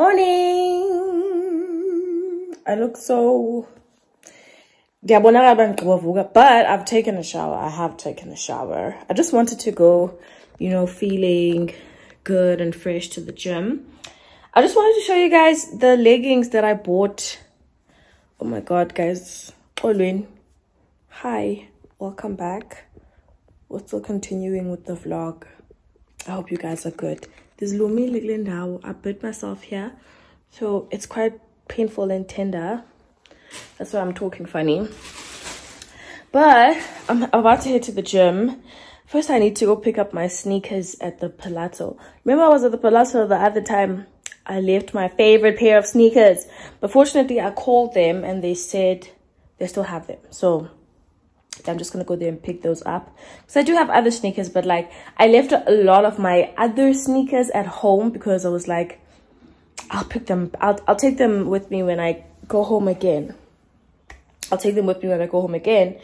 Morning! I look so... But I've taken a shower. I have taken a shower. I just wanted to go, you know, feeling good and fresh to the gym. I just wanted to show you guys the leggings that I bought. Oh my god, guys. Olwin. Hi. Welcome back. We're still continuing with the vlog. I hope you guys are good. This Lumi Liglindow, I bit myself here. So it's quite painful and tender. That's why I'm talking funny. But I'm about to head to the gym. First, I need to go pick up my sneakers at the Palazzo. Remember I was at the Palazzo the other time? I left my favorite pair of sneakers. But fortunately, I called them and they said they still have them. So I'm just gonna go there and pick those up. Because I do have other sneakers but like I left a lot of my other sneakers at home because I was like I'll pick them I'll, I'll take them with me when I go home again. I'll take them with me when I go home again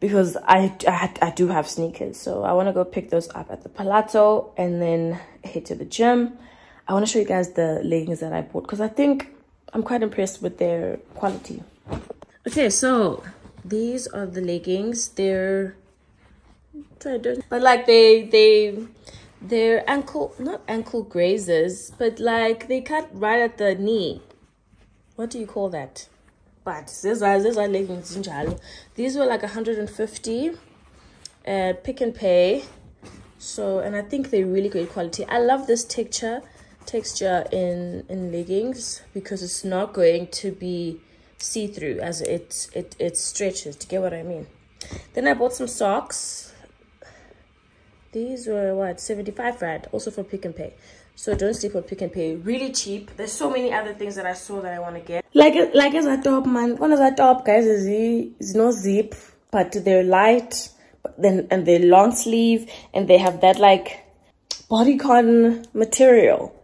because I, I, I do have sneakers. So I want to go pick those up at the Palazzo and then head to the gym. I want to show you guys the leggings that I bought because I think I'm quite impressed with their quality. Okay so these are the leggings. They're but like they they they're ankle not ankle grazers but like they cut right at the knee. What do you call that? But these are these are leggings these were like 150 uh pick and pay. So and i think they're really great quality. I love this texture texture in in leggings because it's not going to be see-through as it it it stretches. To get what i mean? Then i bought some socks. These were what 75 rand also from pick and pay. So don't sleep on pick and pay. Really cheap. There's so many other things that i saw that i want to get. Like like as a top man one of the top guys is is no zip but they're light but then and they're long sleeve and they have that like bodycon material.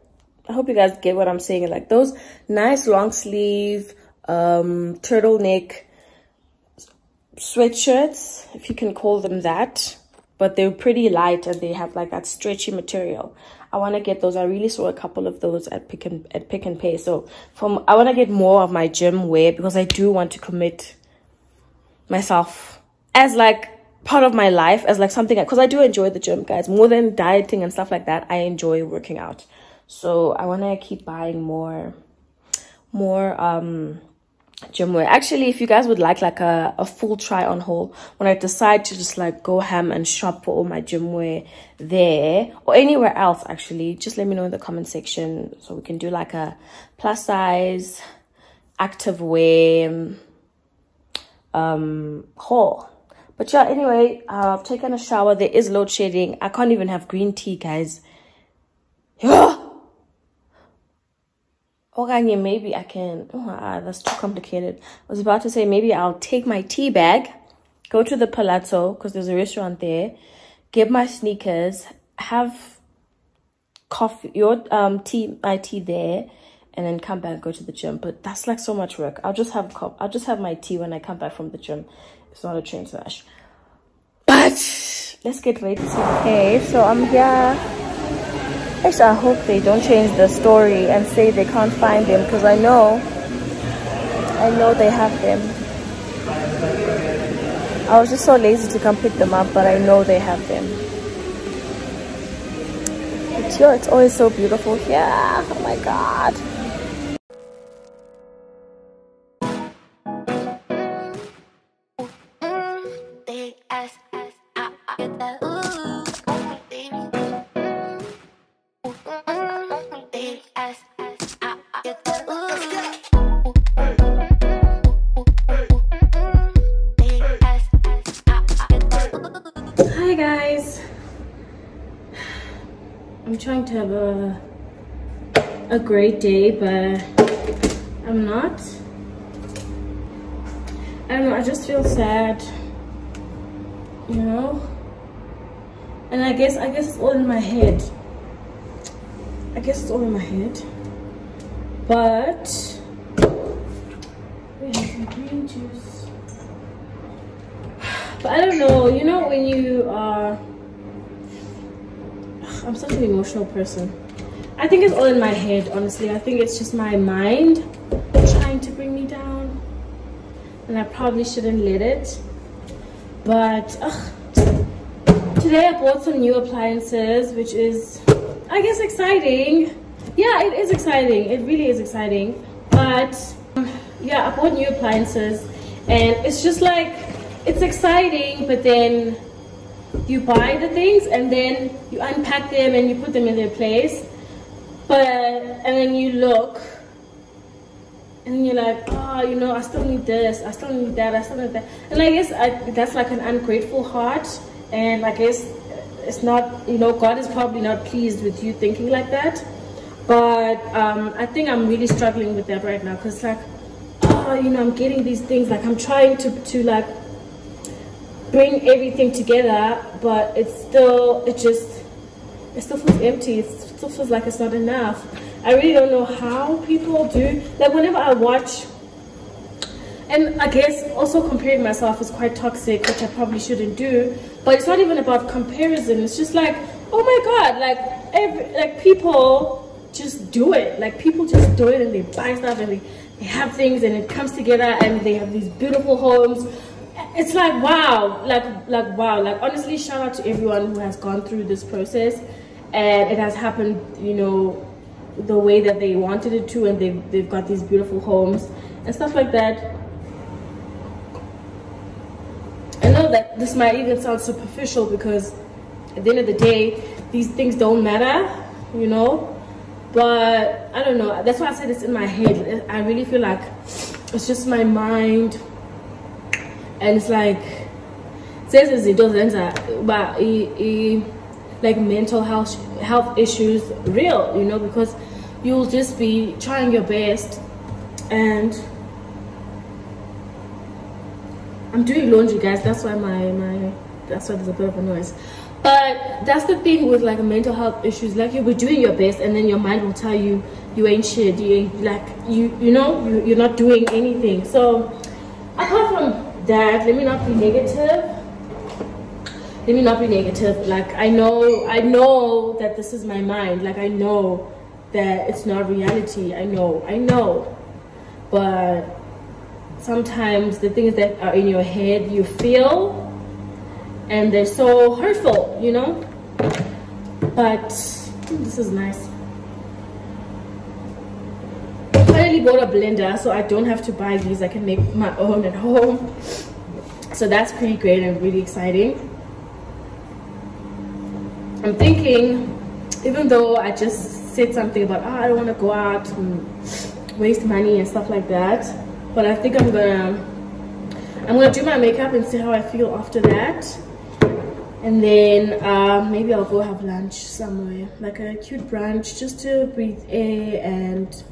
I hope you guys get what i'm saying. Like those nice long sleeve um, turtleneck sweatshirts, if you can call them that. But they're pretty light and they have like that stretchy material. I want to get those. I really saw a couple of those at Pick and at Pick and Pay. So from I want to get more of my gym wear because I do want to commit myself as like part of my life as like something because I do enjoy the gym guys more than dieting and stuff like that I enjoy working out so I want to keep buying more more um gym wear actually if you guys would like like a, a full try on haul when i decide to just like go ham and shop for all my gym wear there or anywhere else actually just let me know in the comment section so we can do like a plus size active wear um haul. But yeah anyway i've taken a shower. There is load shedding. I can't even have green tea guys yeah maybe I can, oh, uh, that's too complicated. I was about to say maybe I'll take my tea bag, go to the Palazzo, because there's a restaurant there, get my sneakers, have coffee, your um tea, my tea there, and then come back go to the gym. But that's like so much work. I'll just have I'll just have my tea when I come back from the gym. It's not a train smash. But let's get ready okay. So I'm here Actually, I hope they don't change the story and say they can't find them because I know, I know they have them. I was just so lazy to come pick them up, but I know they have them. But yo, it's always so beautiful here. Oh my god. Great day, but I'm not. I don't know, I just feel sad, you know? And I guess, I guess it's all in my head. I guess it's all in my head. But, we have some green juice. But I don't know, you know when you are, I'm such an emotional person. I think it's all in my head, honestly. I think it's just my mind trying to bring me down. And I probably shouldn't let it. But ugh, today I bought some new appliances, which is, I guess, exciting. Yeah, it is exciting. It really is exciting. But yeah, I bought new appliances. And it's just like, it's exciting, but then you buy the things and then you unpack them and you put them in their place but and then you look and you're like oh you know i still need this i still need that i still need that. And i guess I, that's like an ungrateful heart. And i guess it's not you know god is probably not pleased with you thinking like that. But um, i think i'm really struggling with that right now. Because like oh you know i'm getting these things like i'm trying to to like bring everything together but it's still it just it still feels empty. It still feels like it's not enough. I really don't know how people do like whenever i watch and i guess also comparing myself is quite toxic which i probably shouldn't do but it's not even about comparison. It's just like oh my god like every like people just do it. Like people just do it and they buy stuff and they, they have things and it comes together and they have these beautiful homes. It's like wow like like wow. Like honestly shout out to everyone who has gone through this process and it has happened you know the way that they wanted it to and they've, they've got these beautiful homes and stuff like that. I know that this might even sound superficial because at the end of the day these things don't matter you know? But i don't know. That's why i said it's in my head. I really feel like it's just my mind. And it's like says izinto zenza uba like mental health health issues real you know because you'll just be trying your best. And I'm doing laundry guys. That's why my my that's why there's a bit of a noise. But that's the thing with like mental health issues. Like you'll be doing your best and then your mind will tell you you ain't shit you ain't like you you know you, you're not doing anything. So apart from that let me not be negative let me not be negative. Like i know i know that this is my mind. Like i know that it's not reality. I know i know. But sometimes the things that are in your head you feel and they're so hurtful you know? But this is nice. Finally bought a blender so I don't have to buy these. I can make my own at home. So that's pretty great and really exciting I'm thinking even though I just said something about oh, I don't want to go out and waste money and stuff like that but I think I'm gonna I'm gonna do my makeup and see how I feel after that. And then uh, maybe I'll go have lunch somewhere like a cute brunch just to breathe air and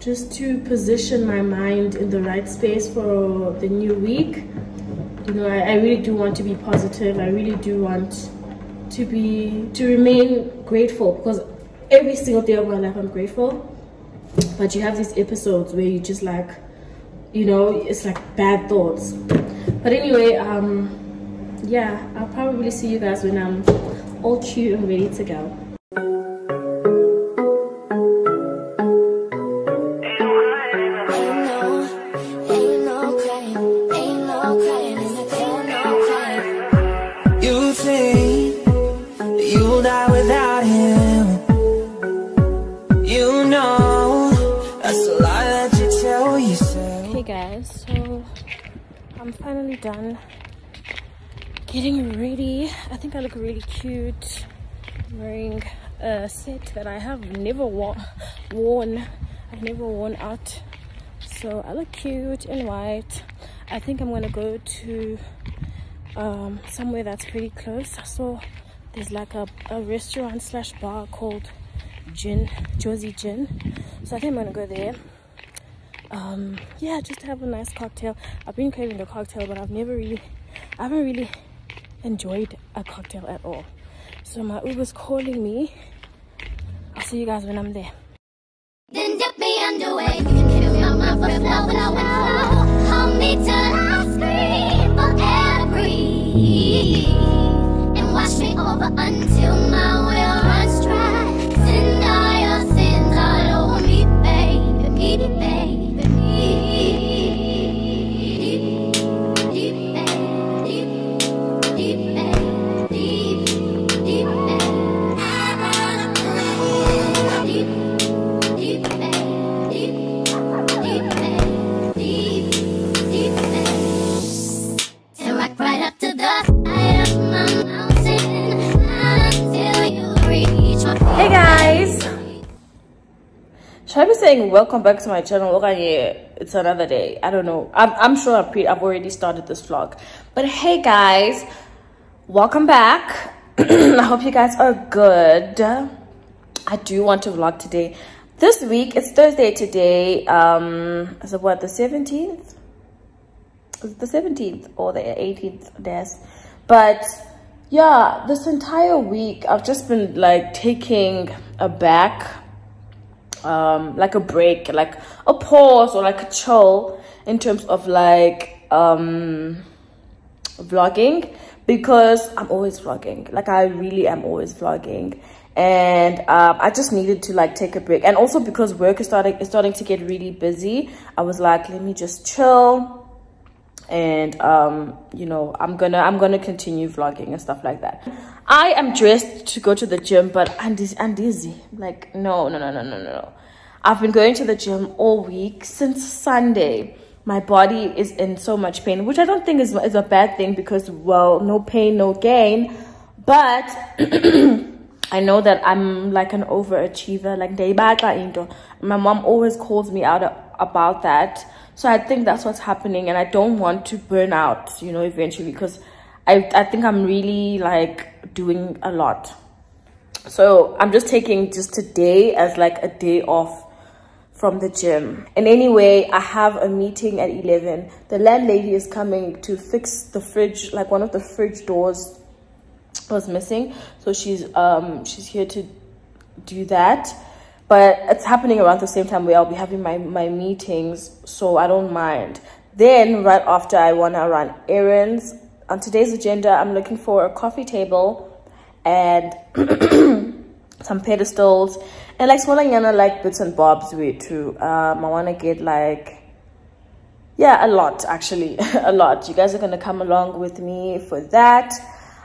just to position my mind in the right space for the new week. You know I, I, really do want to be positive. I really do want to be to remain grateful because every single day of my life i'm grateful. But you have these episodes where you just like you know it's like bad thoughts. But anyway um yeah i'll probably see you guys when i'm all cute and ready to go done. Getting ready. I think i look really cute. Wearing a set that i have never worn. I've never worn out. So i look cute in white. I think i'm gonna go to um, somewhere that's pretty close. So there's like a, a restaurant slash bar called gin josie gin. So i think i'm gonna go there um yeah just have a nice cocktail. I've been craving the cocktail but i've never really i haven't really enjoyed a cocktail at all. So my uber's calling me. I'll see you guys when i'm there. Then dip me until my welcome back to my channel? It's another day. I don't know. I'm, I'm sure I've, I've already started this vlog. But hey guys, welcome back. I hope you guys are good. I do want to vlog today. This week, it's Thursday today. Um, is it what, the 17th? Is the 17th or the 18th? Yes. But yeah, this entire week, I've just been like taking a back um like a break like a pause or like a chill in terms of like um vlogging because i'm always vlogging. Like i really am always vlogging. And um, i just needed to like take a break. And also because work is starting is starting to get really busy i was like let me just chill and um you know i'm gonna i'm gonna continue vlogging and stuff like that. I am dressed to go to the gym but i'm dizzy like no no no no no no. I've been going to the gym all week since sunday. My body is in so much pain which i don't think is, is a bad thing because well no pain no gain. But I know that I'm like an overachiever, like day bag. my mom always calls me out about that. So i think that's what's happening and i don't want to burn out you know eventually because i i think i'm really like doing a lot. So i'm just taking just today as like a day off from the gym. And anyway i have a meeting at 11 the landlady is coming to fix the fridge like one of the fridge doors was missing so she's um she's here to do that but it's happening around the same time where I'll be having my, my meetings, so I don't mind. Then, right after, I want to run errands. On today's agenda, I'm looking for a coffee table and some pedestals and like smaller yana like bits and bobs with too. Um, I want to get like yeah, a lot actually, a lot. You guys are gonna come along with me for that.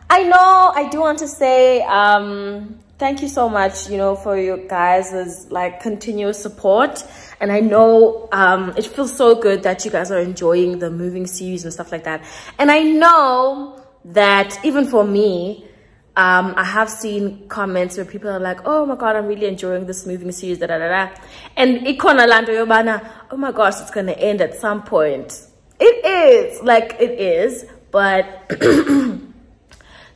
I know I do want to say um thank you so much you know for your guys' like continuous support. And i know um it feels so good that you guys are enjoying the moving series and stuff like that. And i know that even for me um i have seen comments where people are like oh my god i'm really enjoying this moving series da, da, da, da. and ikona lando yobana oh my gosh it's gonna end at some point. It is like it is but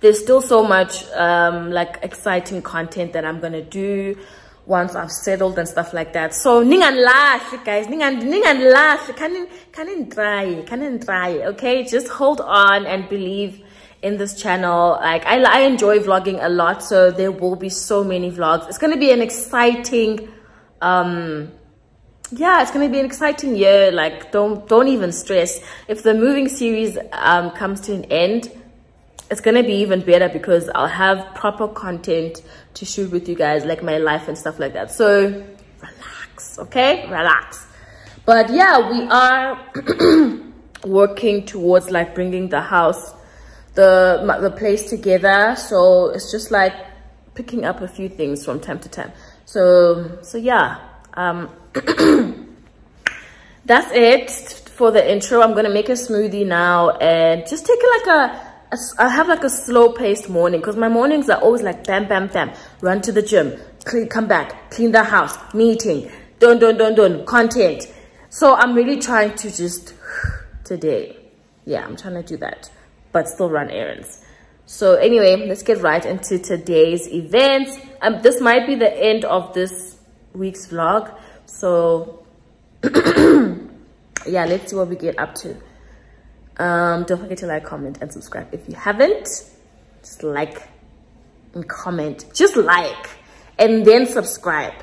there's still so much um, like exciting content that I'm gonna do once I've settled and stuff like that. So ningan lash, guys, ningan ningan lash, can can try, can try. Okay, just hold on and believe in this channel. Like I I enjoy vlogging a lot, so there will be so many vlogs. It's gonna be an exciting um yeah it's gonna be an exciting year like don't don't even stress if the moving series um comes to an end it's gonna be even better because i'll have proper content to shoot with you guys like my life and stuff like that. So relax okay? Relax. But yeah we are working towards like bringing the house the the place together. So it's just like picking up a few things from time to time. So so yeah um that's it for the intro. I'm gonna make a smoothie now and just take it like a I have like a slow paced morning because my mornings are always like bam, bam, bam. Run to the gym, clean, come back, clean the house, meeting, done, done, done, done, content. So I'm really trying to just today. Yeah, I'm trying to do that, but still run errands. So anyway, let's get right into today's events. Um, this might be the end of this week's vlog. So yeah, let's see what we get up to um don't forget to like comment and subscribe if you haven't. Just like and comment. Just like and then subscribe.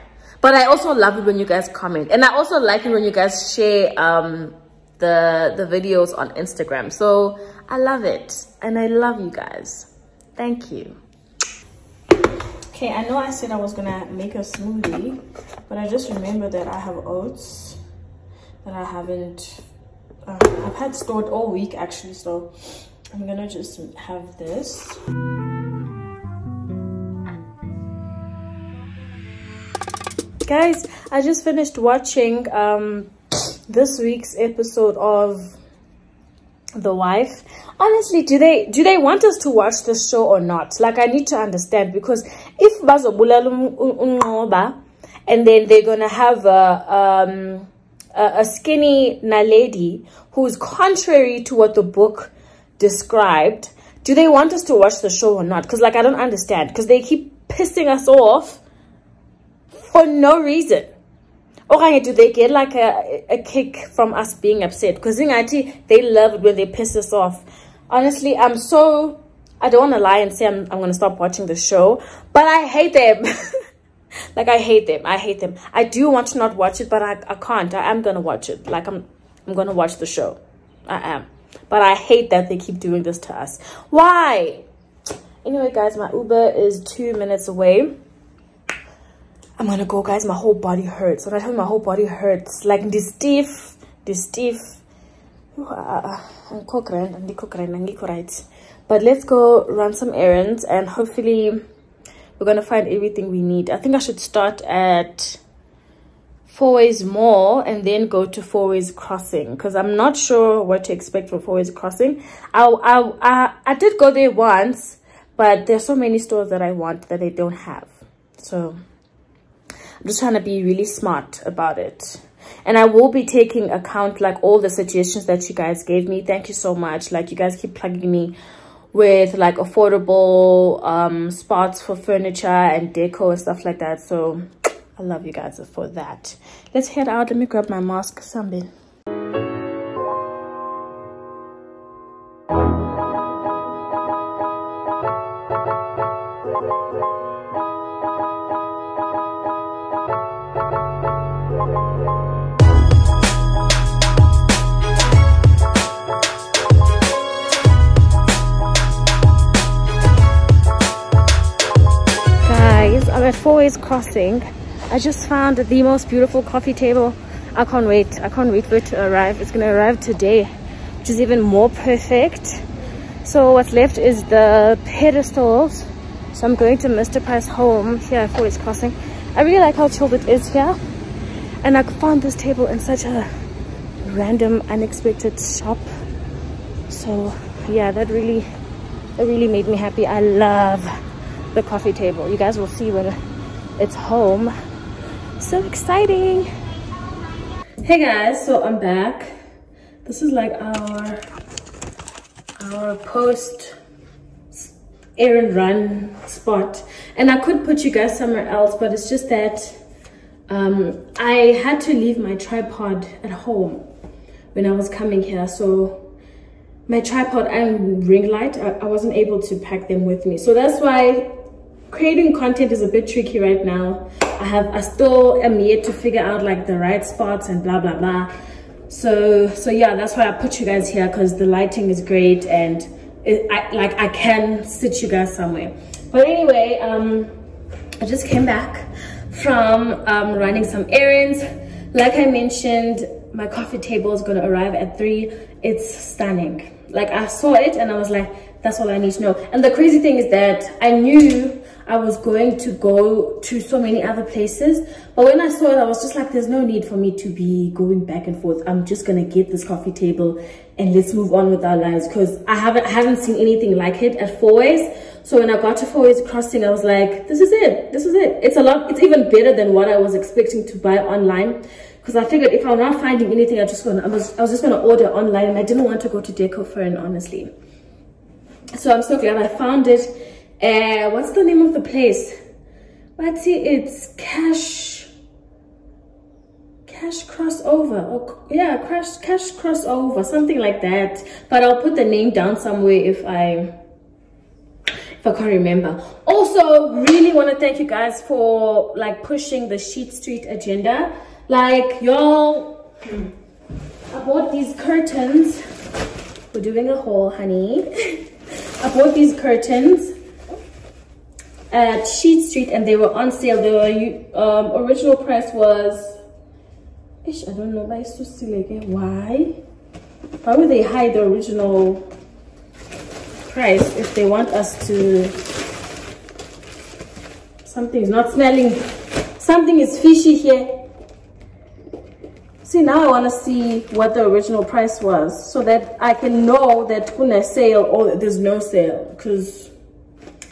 But i also love it when you guys comment. And i also like it when you guys share um the the videos on instagram. So i love it. And i love you guys. Thank you. Okay i know i said i was gonna make a smoothie but i just remember that i have oats that i haven't uh, I've had stored all week actually so I'm gonna just have this. Guys I just finished watching um, this week's episode of the wife. Honestly do they do they want us to watch this show or not? Like i need to understand because if and then they're gonna have a um a, skinny naledi who's contrary to what the book described do they want us to watch the show or not? Because like i don't understand. Because they keep pissing us off for no reason. Or do they get like a, a kick from us being upset? Because they love it when they piss us off. Honestly i'm so i don't want to lie and say i'm, I'm gonna stop watching the show but i hate them like i hate them. I hate them. I do want to not watch it but i, I can't. I am gonna watch it. Like i'm i'm gonna watch the show. I am. But i hate that they keep doing this to us. Why? Anyway guys my uber is two minutes away. I'm gonna go guys. My whole body hurts. When i tell you my whole body hurts like this stiff this stiff. I'm cooked, I'm cooked, I'm right. but let's go run some errands and hopefully we're gonna find everything we need. I think i should start at Fourways Mall and then go to Fourways Crossing because i'm not sure what to expect from Fourways Crossing. I, I i i did go there once but there's so many stores that i want that they don't have. So i'm just trying to be really smart about it. And i will be taking account like all the suggestions that you guys gave me. Thank you so much. Like you guys keep plugging me with like affordable um spots for furniture and deco and stuff like that. So i love you guys for that. Let's head out. Let me grab my mask. Something Fourways Crossing. I just found the most beautiful coffee table. I can't wait. I can't wait for it to arrive. It's going to arrive today, which is even more perfect. So what's left is the pedestals. So I'm going to Mr. Price home here at Fourways Crossing. I really like how chilled it is here. And I found this table in such a random, unexpected shop. So yeah, that really, that really made me happy. I love the coffee table. You guys will see when it's home. So exciting. Hey guys, so I'm back. This is like our our post errand run spot. And I could put you guys somewhere else, but it's just that um, I had to leave my tripod at home when I was coming here. So my tripod and ring light, I, I wasn't able to pack them with me. So that's why creating content is a bit tricky right now. I have i still am yet to figure out like the right spots and blah blah blah. So so yeah that's why i put you guys here because the lighting is great and it, I, like i can sit you guys somewhere. But anyway um i just came back from um running some errands. Like i mentioned my coffee table is to arrive at three. It's stunning. Like i saw it and i was like that's all i need to know. And the crazy thing is that i knew I was going to go to so many other places. But when I saw it, I was just like, there's no need for me to be going back and forth. I'm just going to get this coffee table and let's move on with our lives because I haven't, I haven't seen anything like it at Fourways. So when I got to Fourways Crossing, I was like, this is it. This is it. It's a lot. It's even better than what I was expecting to buy online because I figured if I'm not finding anything, I just gonna I was I was just gonna order online, and I didn't want to go to Decofurn honestly. So I'm so glad I found it uh, what's the name of the place? Let's see it's cash cash crossover. Oh yeah cash cash crossover something like that. But i'll put the name down somewhere if i if i can't remember. Also really want to thank you guys for like pushing the sheet street agenda. Like y'all i bought these curtains. We're doing a haul honey. I bought these curtains at Sheet Street and they were on sale. The um, original price was, I don't know, why so silly again. Why? Why would they hide the original price if they want us to, something's not smelling, something is fishy here. See, now I want to see what the original price was so that I can know that when a sale or there's no sale because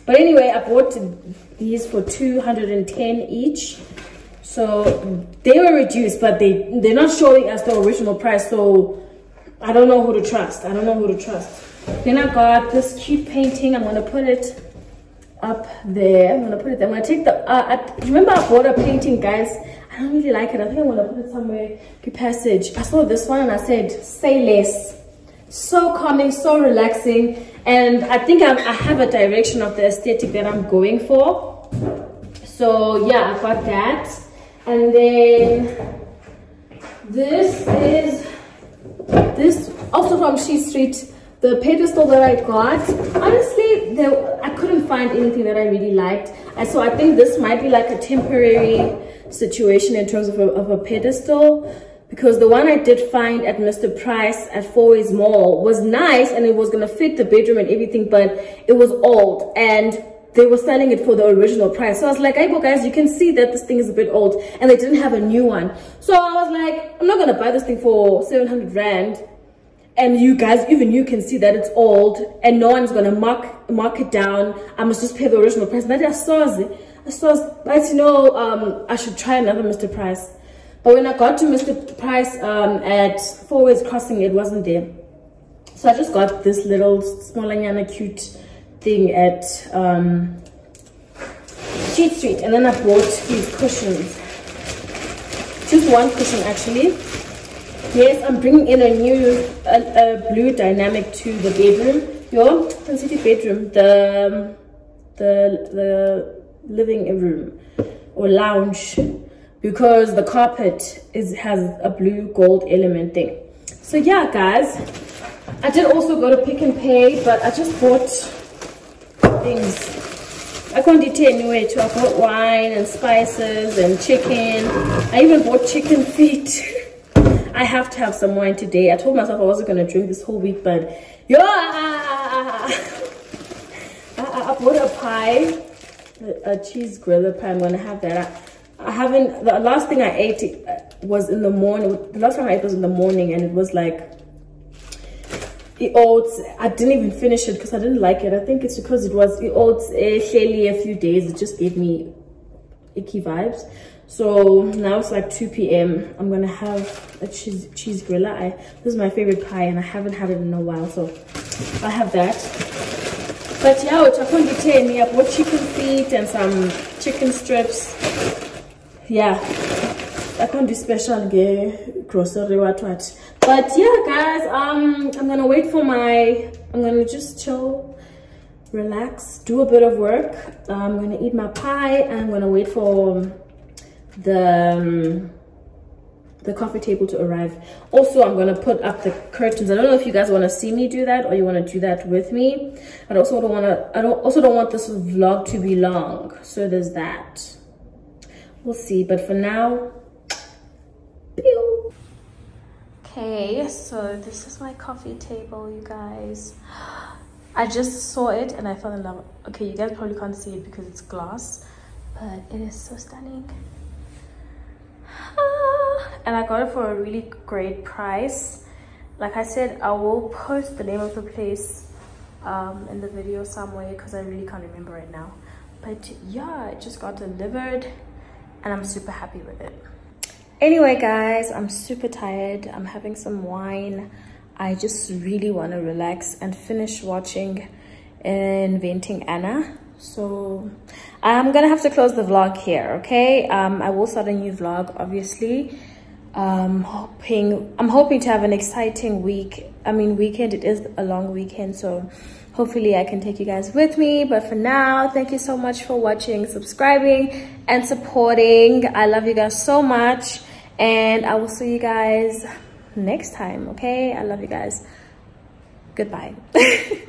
but anyway, I bought these for 210 each. So they were reduced, but they they're not showing us the original price. So I don't know who to trust. I don't know who to trust. Then I got this cute painting. I'm gonna put it up there. I'm gonna put it there. I'm gonna take the. Uh, I, remember I bought a painting, guys. I don't really like it. I think I'm gonna put it somewhere. Good passage. I saw this one and I said, "Say less." So calming, so relaxing, and I think I'm, I have a direction of the aesthetic that I'm going for. So yeah, I've got that, and then this is this also from Sheet Street the pedestal that I got, honestly, there, I couldn't find anything that I really liked. And so I think this might be like a temporary situation in terms of a, of a pedestal because the one I did find at Mr. Price at Fourways Mall was nice and it was going to fit the bedroom and everything, but it was old and they were selling it for the original price. So I was like, hey, guys, you can see that this thing is a bit old and they didn't have a new one. So I was like, I'm not going to buy this thing for 700 Rand and you guys even you can see that it's old and no one's gonna mark mark it down i must just pay the original price but i saw i saw but you know um i should try another mr price but when i got to mr price um at Fourways crossing it wasn't there. So i just got this little small and cute thing at um Sheet Street. And then I bought these cushions. Just one cushion actually. Yes, I'm bringing in a new a, a blue dynamic to the bedroom. Your city bedroom, the the the living room or lounge, because the carpet is has a blue gold element thing. So yeah, guys, I did also go to Pick and Pay, but I just bought things. I can't detail anyway too. I bought wine and spices and chicken. I even bought chicken feet. I have to have some wine today. I told myself I wasn't going to drink this whole week, but yeah, I, I bought a pie, a, cheese griller pie. I'm to have that. I, haven't, the last thing I ate uh, was in the morning. The last time I ate was in the morning and it was like, the oats i didn't even finish it because i didn't like it. I think it's because it was the oats eh, a few days it just gave me icky vibes. So now it's like 2 p.m i'm gonna have a cheese cheese griller i this is my favorite pie and i haven't had it in a while so i have that. But yeah utakundi me i bought chicken feet and some chicken strips yeah. I can't do special gay grocery what what. But yeah guys um i'm gonna wait for my i'm gonna just chill relax do a bit of work. I'm gonna eat my pie and i'm gonna wait for the um, the coffee table to arrive. Also i'm to put up the curtains. I don't know if you guys want to see me do that or you want to do that with me. I also don't want to i don't also don't want this vlog to be long. So there's that we'll see but for now pew. okay so this is my coffee table you guys i just saw it and i fell in love okay you guys probably can't see it because it's glass but it is so stunning and I got it for a really great price. Like I said, I will post the name of the place um, in the video somewhere because I really can't remember right now. But yeah, it just got delivered and I'm super happy with it. Anyway, guys, I'm super tired. I'm having some wine. I just really want to relax and finish watching Inventing Anna so i'm gonna have to close the vlog here okay um i will start a new vlog obviously um hoping i'm hoping to have an exciting week i mean weekend it is a long weekend so hopefully i can take you guys with me but for now thank you so much for watching subscribing and supporting. I love you guys so much and i will see you guys next time okay? I love you guys. Goodbye